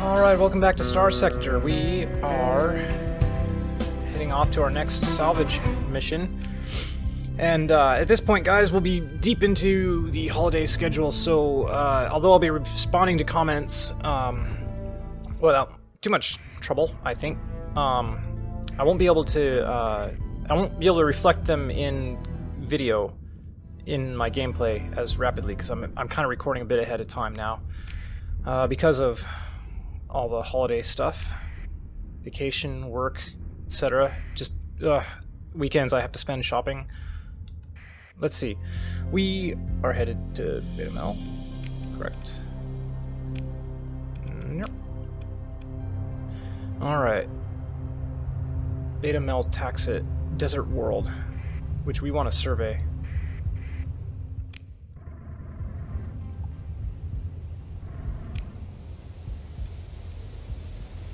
Alright, welcome back to Starsector. We are heading off to our next salvage mission. And uh, at this point, guys, we'll be deep into the holiday schedule, so uh, although I'll be responding to comments um, without too much trouble, I think, um, I won't be able to. Uh, I won't be able to reflect them in video in my gameplay as rapidly because I'm, I'm kind of recording a bit ahead of time now uh, because of all the holiday stuff, vacation, work, etc. Just weekends I have to spend shopping. Let's see. We are headed to Mel. Correct. Yep. Alright. Beta Mel Taxit Desert World, which we want to survey.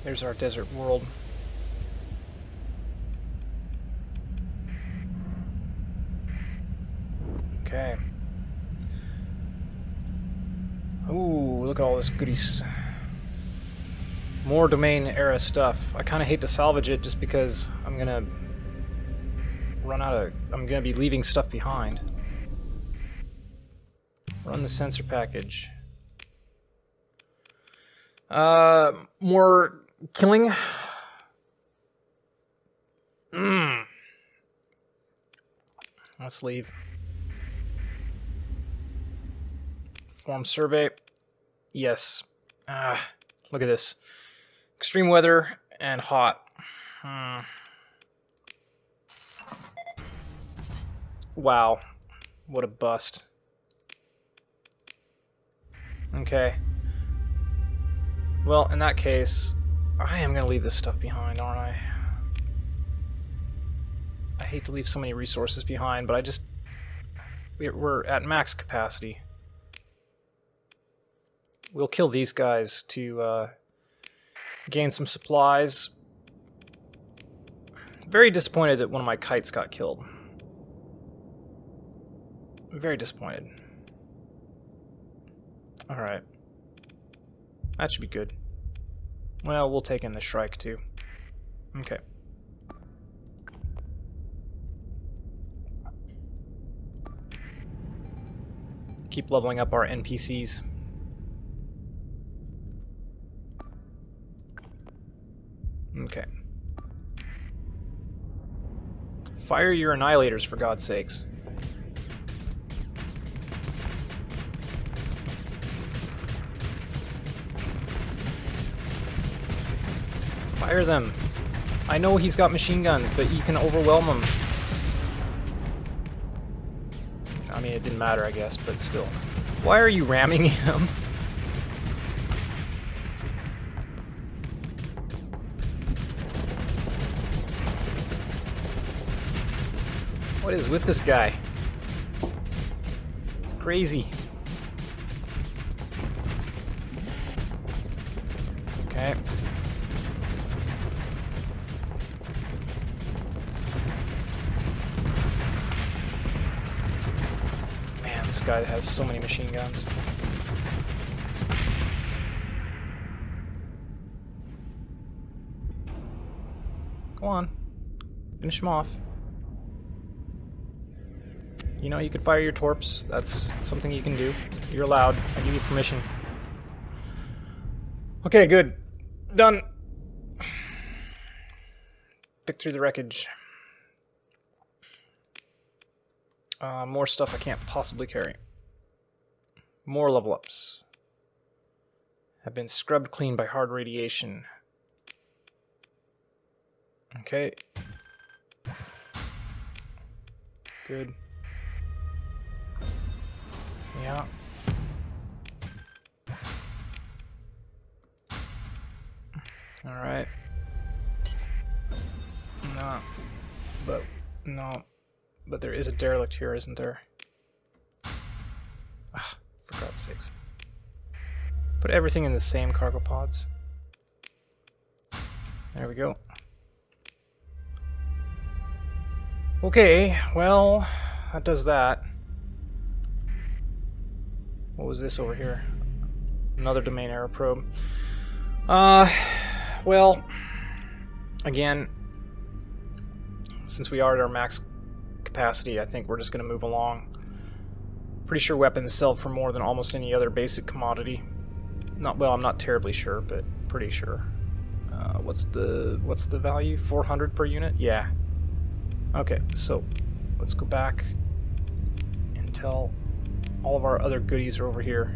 There's our desert world. Okay. Ooh, look at all this goodies. More domain era stuff. I kind of hate to salvage it just because I'm gonna run out of. I'm gonna be leaving stuff behind. Run the sensor package. Uh, more killing. Mmm. Let's leave. Form survey. Yes. Ah, look at this. Extreme weather and hot. Hmm. Wow. What a bust. Okay. Well, in that case, I am going to leave this stuff behind, aren't I? I hate to leave so many resources behind, but I just... We're at max capacity. We'll kill these guys to uh, gain some supplies. Very disappointed that one of my kites got killed. Very disappointed. Alright. That should be good. Well, we'll take in the Shrike too. Okay. Keep leveling up our NPCs. Okay. Fire your annihilators, for God's sakes. Fire them. I know he's got machine guns, but you can overwhelm him. I mean, it didn't matter, I guess, but still. Why are you ramming him? What is with this guy? It's crazy. Guy has so many machine guns. Go on. Finish him off. You know, you could fire your torps. That's something you can do. You're allowed. I give you permission. Okay, good. Done. Pick through the wreckage. Uh, more stuff I can't possibly carry. More level ups. Have been scrubbed clean by hard radiation. Okay. Good. Yeah. Alright. No. But, no. But there is a derelict here, isn't there? For God's sakes. Put everything in the same cargo pods. There we go. Okay, well, that does that. What was this over here? Another domain era probe. Uh, well, again, since we are at our max capacity, I think we're just going to move along. Pretty sure weapons sell for more than almost any other basic commodity. Not well, I'm not terribly sure, but pretty sure. Uh, what's the what's the value? 400 per unit? Yeah. Okay, so let's go back and tell all of our other goodies are over here.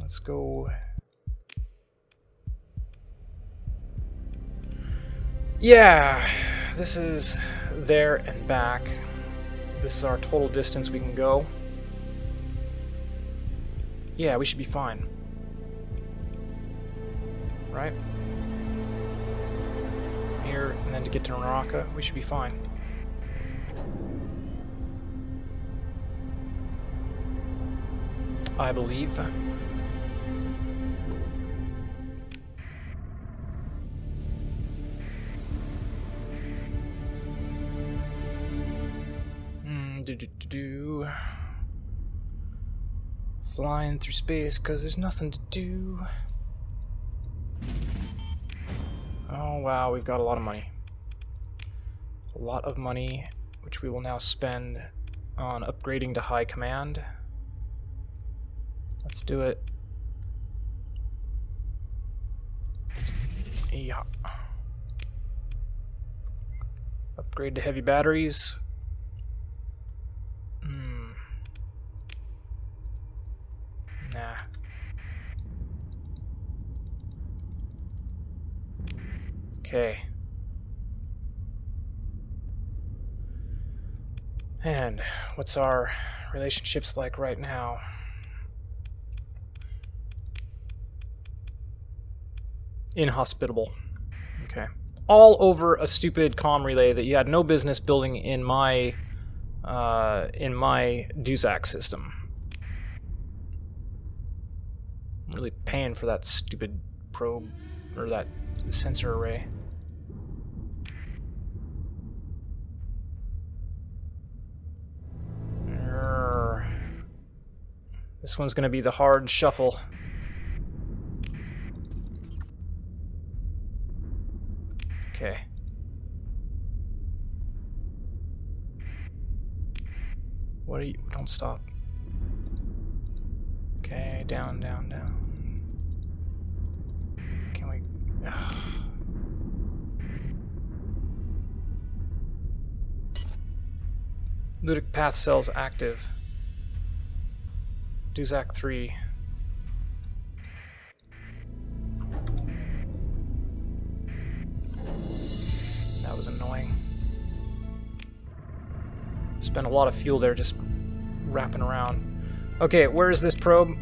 Let's go. Yeah, this is there and back. This is our total distance we can go. Yeah, we should be fine. Right? Here, and then to get to Naraka, we should be fine. I believe. Do do do. Flying through space because there's nothing to do. Oh wow, we've got a lot of money. A lot of money, which we will now spend on upgrading to high command. Let's do it. Yeah. Upgrade to heavy batteries. Hmm. Nah. Okay. And what's our relationships like right now? Inhospitable. Okay. All over a stupid com relay that you had no business building in my uh, in my Duzak system. I'm really paying for that stupid probe or that sensor array. This one's going to be the hard shuffle. Okay. What are you? Don't stop. Okay, down, down, down. Luddic Path cells active. Duzak 3. That was annoying. Spent a lot of fuel there just wrapping around. Okay, where is this probe?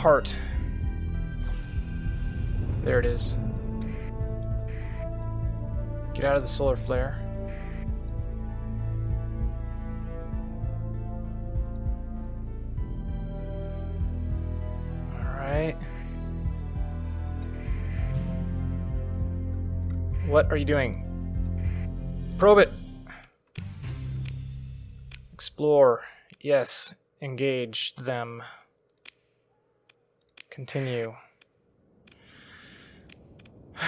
Heart. There it is. Get out of the solar flare. Alright. What are you doing? Probe it! Explore. Yes. Engage them. Continue.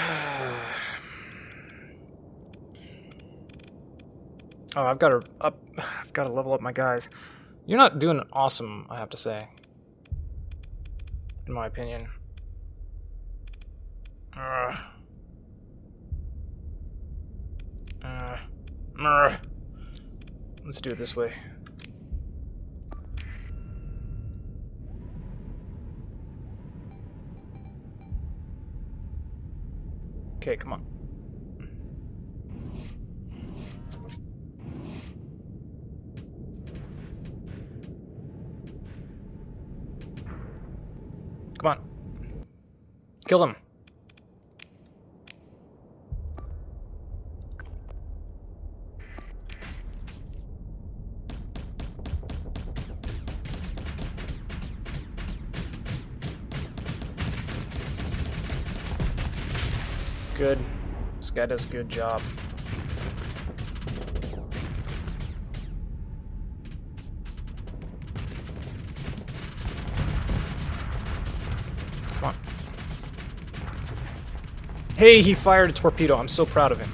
Oh, I've got to up. I've got to level up my guys. You're not doing awesome, I have to say. In my opinion. Uh. Uh. Uh. Let's do it this way. Okay, come on. Come on. Kill them. Guy does a good job. Come on. Hey, he fired a torpedo. I'm so proud of him.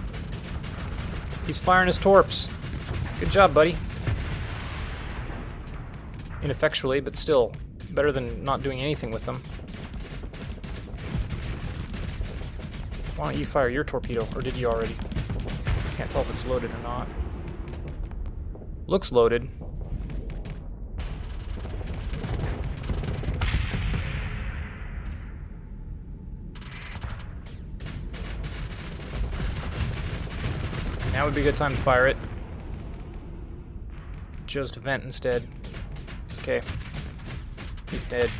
He's firing his torps. Good job, buddy. Ineffectually, but still better than not doing anything with them. Why don't you fire your torpedo, or did you already? Can't tell if it's loaded or not. Looks loaded. Now would be a good time to fire it. Just vent instead. It's okay. He's dead.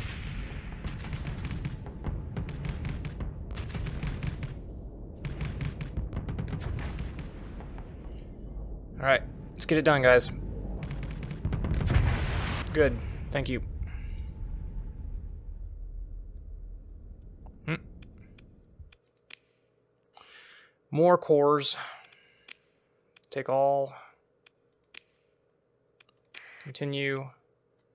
Let's get it done, guys. Good, thank you. Hmm. More cores. Take all. Continue.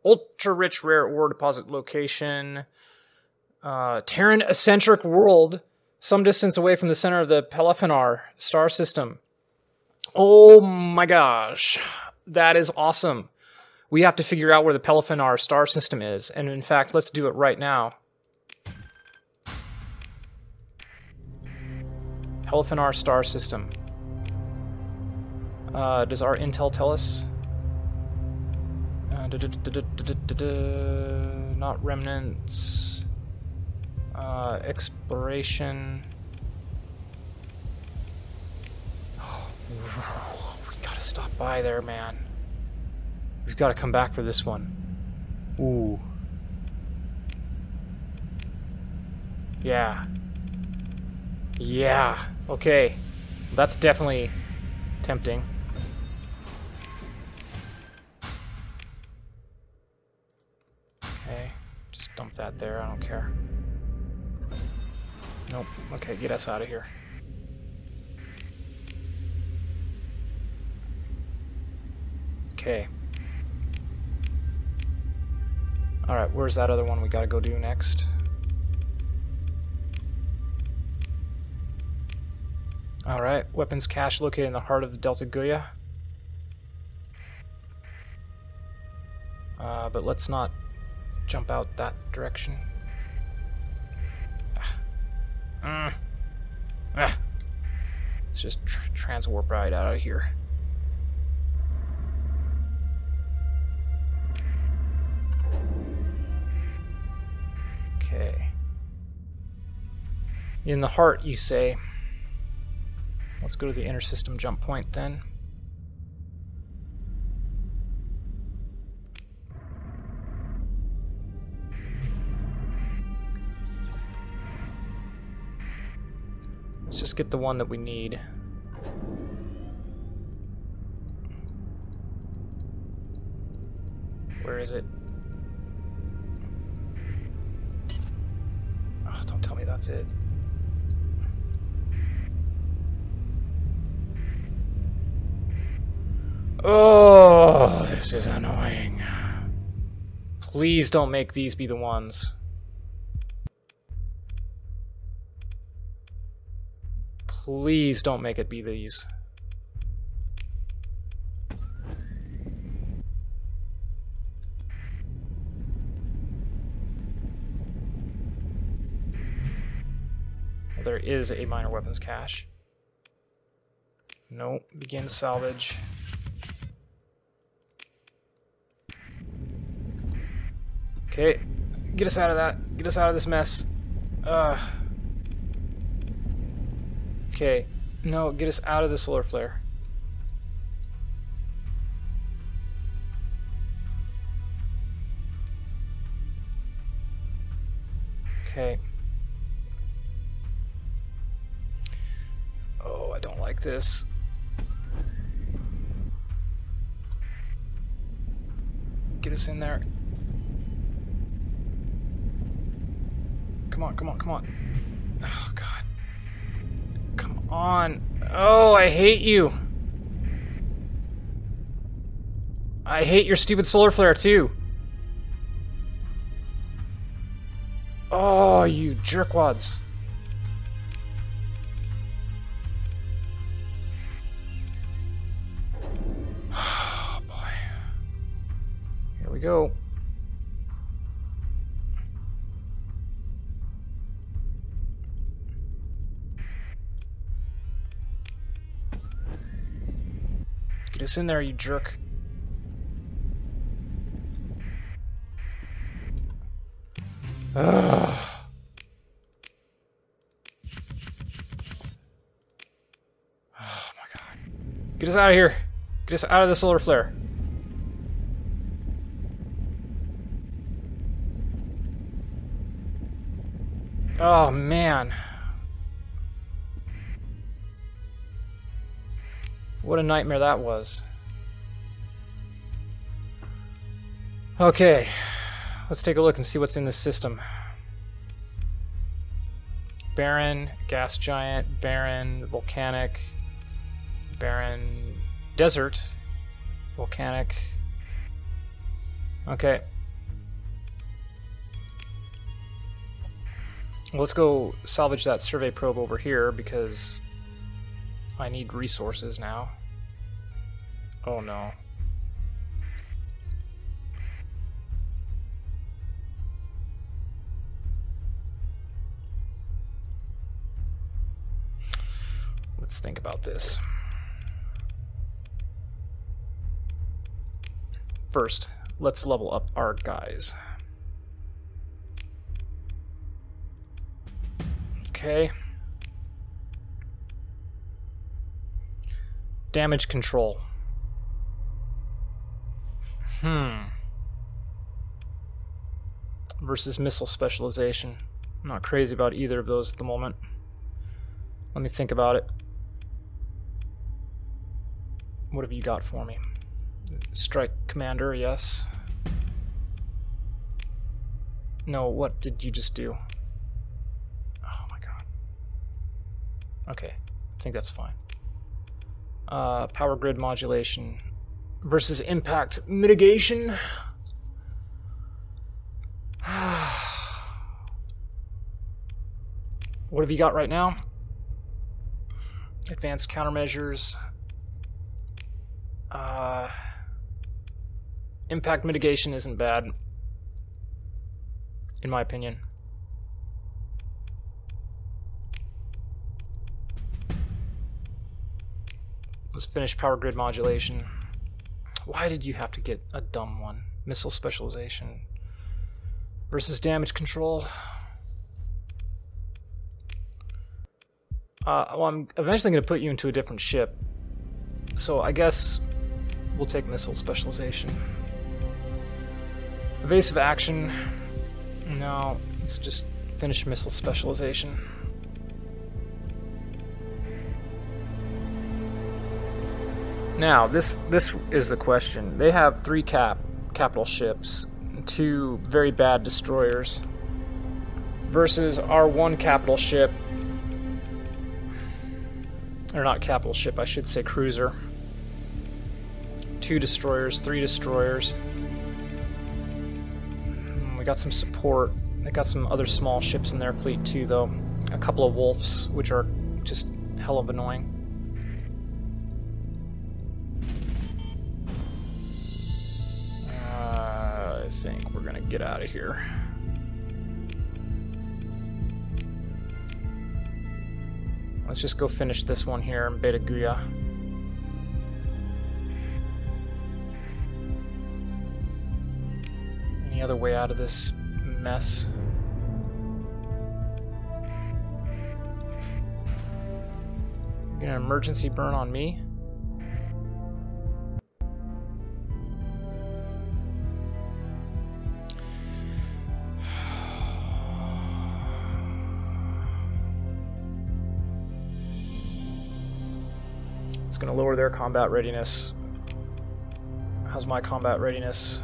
Ultra rich rare ore deposit location. Uh, Terran eccentric world, some distance away from the center of the Pelophonar star system. Oh my gosh, that is awesome. We have to figure out where the Pelophonar star system is, and in fact, let's do it right now. Pelophonar star system. Uh, does our intel tell us? Uh, not remnants. Uh, exploration. we gotta stop by there, man. We've gotta come back for this one. Ooh. Yeah. Yeah. Okay. That's definitely tempting. Okay. Just dump that there. I don't care. Nope. Okay, get us out of here. Okay. Alright, where's that other one we gotta go do next? Alright, weapons cache located in the heart of the Delta Guya. Uh, but let's not jump out that direction. Ah. Mm. Ah. Let's just tr transwarp right out of here. Okay. In the heart, you say. Let's go to the inner system jump point then. Let's just get the one that we need. Where is it? That's it. Oh, this is annoying. Please don't make these be the ones. Please don't make it be these. There is a minor weapons cache. Nope. Begin salvage. Okay. Get us out of that. Get us out of this mess. Uh. Okay. No, get us out of the solar flare. Okay. This. Get us in there. Come on, come on, come on. Oh, God. Come on. Oh, I hate you. I hate your stupid solar flare too. Oh, you jerkwads. Go. Get us in there, you jerk. Ugh. Oh my god. Get us out of here. Get us out of the solar flare. Oh man. What a nightmare that was. Okay, let's take a look and see what's in this system. Barren, gas giant, barren, volcanic, barren, desert, volcanic. Okay. Let's go salvage that survey probe over here because I need resources now. Oh no. Let's think about this. First, let's level up our guys. Okay. Damage control. Hmm. Versus missile specialization. I'm not crazy about either of those at the moment. Let me think about it. What have you got for me? Strike commander, yes. No, what did you just do? Oh my god. Okay, I think that's fine. Uh, power grid modulation versus impact mitigation. what have you got right now? Advanced countermeasures. Uh, impact mitigation isn't bad, in my opinion. Let's finish power grid modulation. Why did you have to get a dumb one? Missile specialization versus damage control. Uh, well, I'm eventually going to put you into a different ship. So I guess We'll take missile specialization. Evasive action. No, let's just finish missile specialization. Now, this this is the question. They have three cap capital ships, two very bad destroyers, versus our one capital ship, or not capital ship, I should say cruiser two destroyers, three destroyers. Hmm, we got some support. They got some other small ships in their fleet too, though. A couple of wolves, which are just hell of annoying. Gonna get out of here. Let's just go finish this one here in Beta Guya. Any other way out of this mess. Get an emergency burn on me? To lower their combat readiness. How's my combat readiness?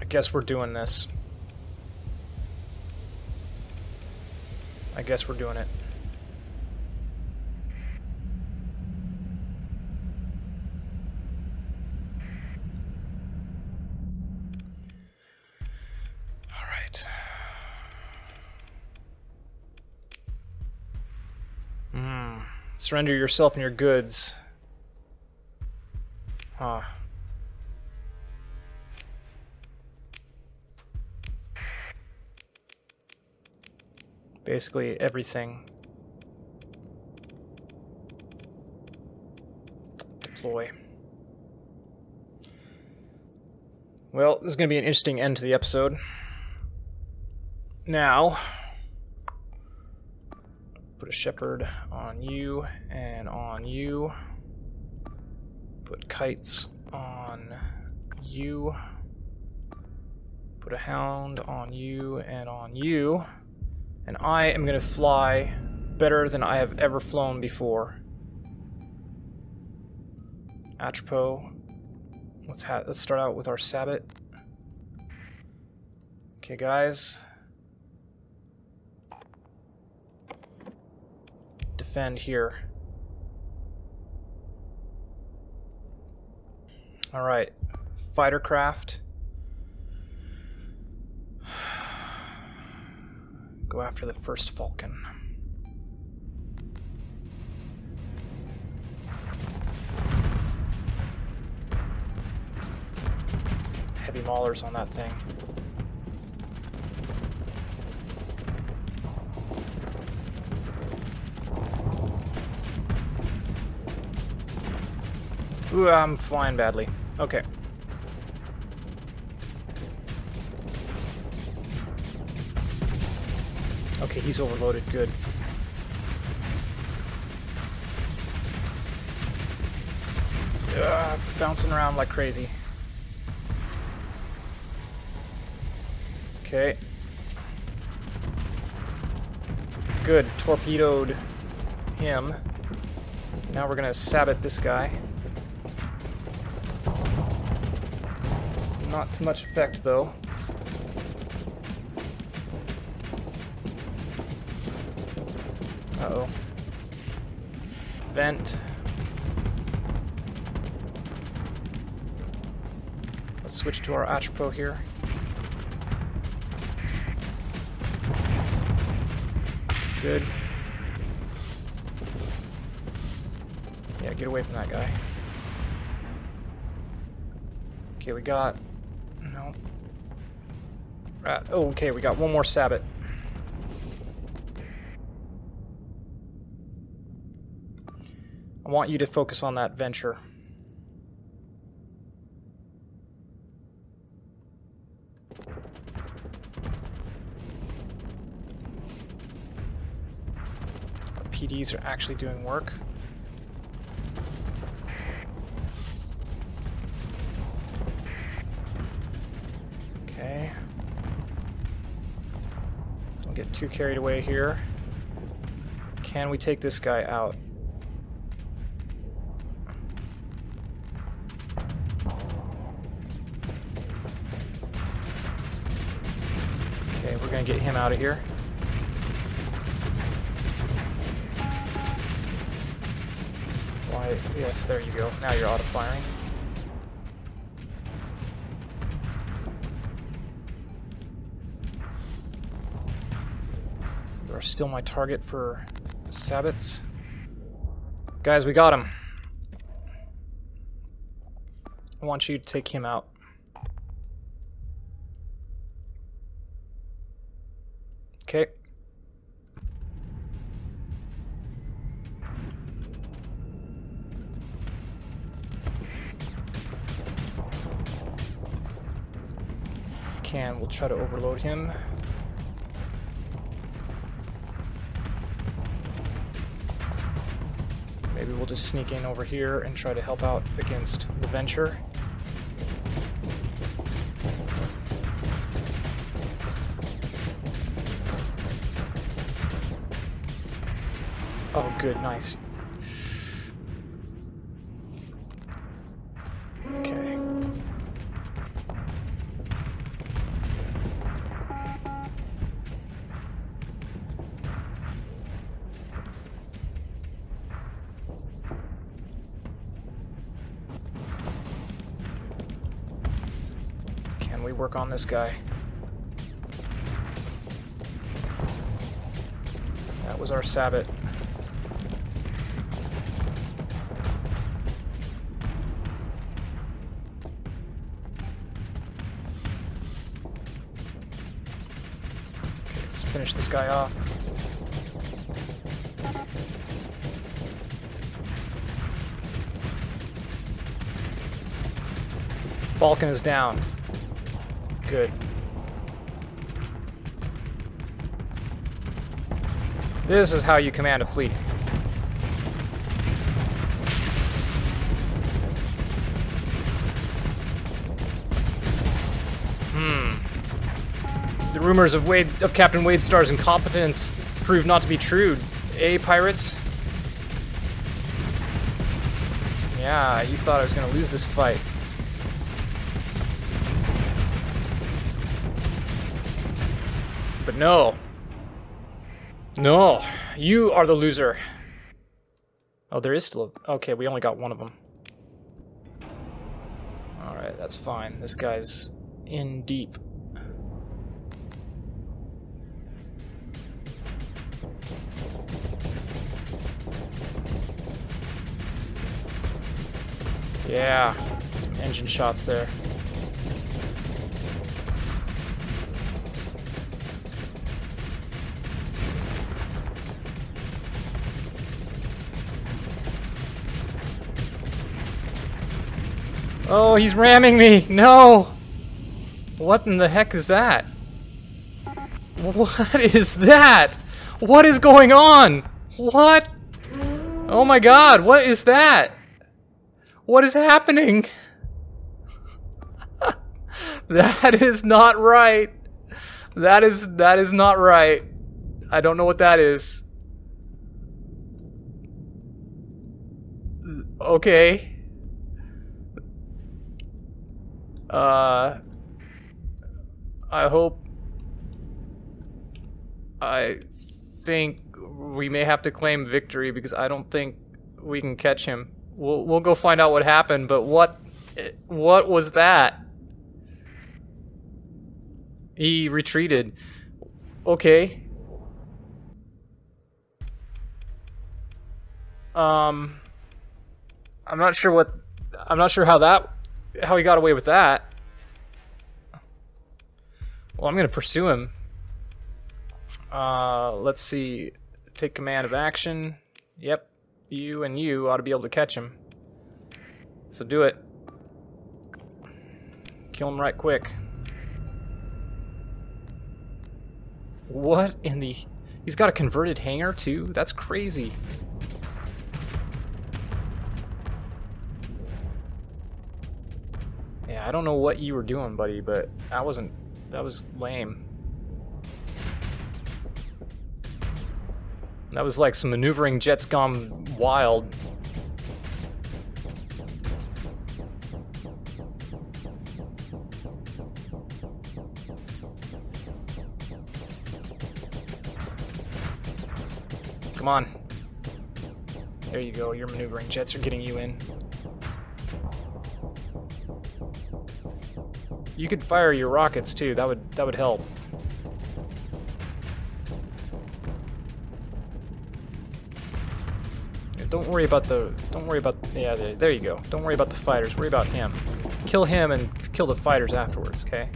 I guess we're doing this. I guess we're doing it. All right. Hmm. Surrender yourself and your goods. Huh. Basically everything. Deploy. Well, this is going to be an interesting end to the episode. Now, put a shepherd on you and on you. Put kites on you. Put a hound on you and on you. And I am going to fly better than I have ever flown before. Atropos. Let's, let's start out with our Sabot. Okay, guys. Defend here. Alright. Fighter craft. Go after the first Falcon. Heavy maulers on that thing. Ooh, I'm flying badly. Okay. Okay, he's overloaded. Good. Ugh, bouncing around like crazy. Okay. Good. Torpedoed him. Now we're gonna sabot this guy. Not too much effect, though. Uh-oh. Vent. Let's switch to our Atropos here. Good. Yeah, get away from that guy. Okay, we got... No. Uh, oh, okay, we got one more Sabot. I want you to focus on that venture. PDs are actually doing work. Too carried away here. Can we take this guy out? Okay, we're gonna get him out of here. Why? Yes, there you go. Now you're auto still my target for sabots. Guys, we got him. I want you to take him out. Okay. Can we'll try to overload him. Maybe we'll just sneak in over here and try to help out against the Venture. Oh, good, nice. On this guy. That was our Sabot. Okay, let's finish this guy off. Falcon is down. Good. This is how you command a fleet. Hmm. The rumors of Wade of Captain Wade Star's incompetence proved not to be true. Eh, pirates? Yeah, you thought I was gonna lose this fight. But no. No, you are the loser. Oh, there is still a... Okay, we only got one of them. Alright, that's fine. This guy's in deep. Yeah, some engine shots there. Oh, he's ramming me! No! What in the heck is that? What is that? What is going on? What? Oh my god, what is that? What is happening? that is not right. That is that is not right. I don't know what that is. Okay. Uh, I hope. I think we may have to claim victory because I don't think we can catch him. We'll we'll go find out what happened. But what what was that? He retreated. Okay. Um, I'm not sure what. I'm not sure how that how he got away with that. Well, I'm going to pursue him. Uh, let's see. Take command of action. Yep. You and you ought to be able to catch him. So do it. Kill him right quick. What in the... He's got a converted hangar, too? That's crazy. I don't know what you were doing, buddy, but that wasn't... That was lame. That was like some maneuvering jets gone wild. Come on. There you go, your maneuvering jets are getting you in. You could fire your rockets too. That would that would help. Don't worry about the. Don't worry about. Yeah, there, there you go. Don't worry about the fighters. Worry about him. Kill him and kill the fighters afterwards. Okay.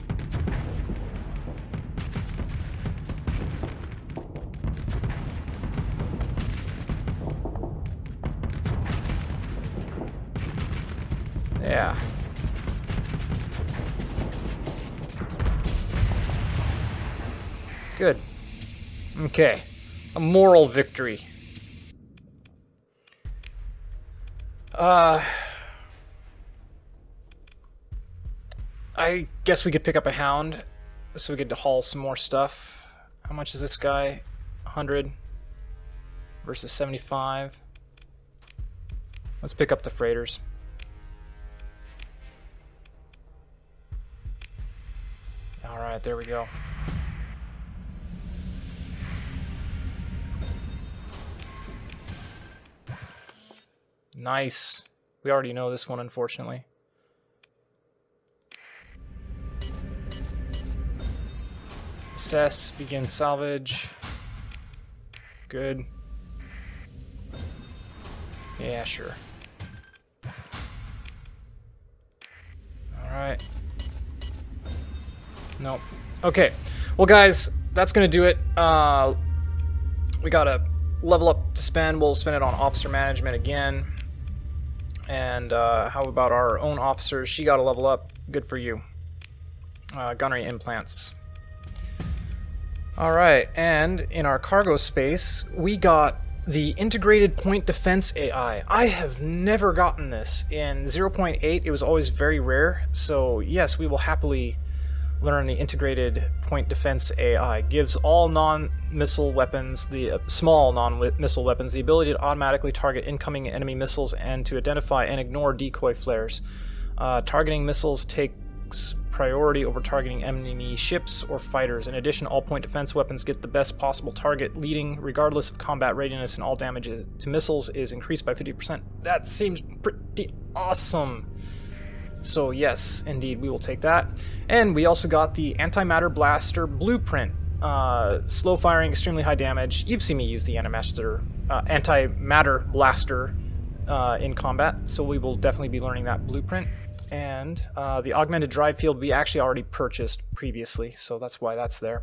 Yeah. Good. Okay. A moral victory. Uh... I guess we could pick up a hound so we could haul some more stuff. How much is this guy? 100 versus 75. Let's pick up the freighters. Alright, there we go. Nice. We already know this one, unfortunately. Assess, begin salvage. Good. Yeah, sure. Alright. Nope. Okay. Well, guys, that's going to do it. Uh, we got a level up to spend. We'll spend it on officer management again. And uh, how about our own officers? She got a level up. Good for you. Uh, gunnery implants. Alright, and in our cargo space, we got the integrated point defense AI. I have never gotten this. In 0.8, it was always very rare, so yes, we will happily learn the integrated point defense AI. Gives all non-missile weapons, the uh, small non-missile weapons, the ability to automatically target incoming enemy missiles and to identify and ignore decoy flares. Uh, targeting missiles takes priority over targeting enemy ships or fighters. In addition, all point defense weapons get the best possible target leading, regardless of combat readiness, and all damage to missiles is increased by 50%. That seems pretty awesome. So yes, indeed, we will take that. And we also got the Antimatter Blaster Blueprint. Uh, slow firing, extremely high damage. You've seen me use the Antimatter, uh, Antimatter Blaster uh, in combat, so we will definitely be learning that blueprint. And uh, the augmented drive field we actually already purchased previously, so that's why that's there.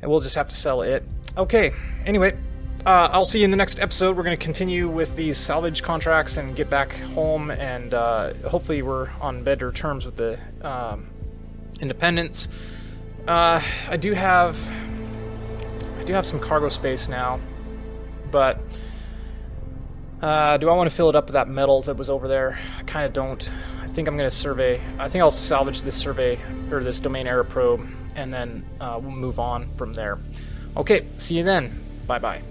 And we'll just have to sell it. Okay, anyway, uh, I'll see you in the next episode. We're going to continue with these salvage contracts and get back home, and uh, hopefully we're on better terms with the um, independents. Uh, I do have I do have some cargo space now, but uh, do I want to fill it up with that metal that was over there? I kind of don't. I think I'm going to survey. I think I'll salvage this survey or this domain era probe, and then uh, we'll move on from there. Okay, see you then. Bye bye.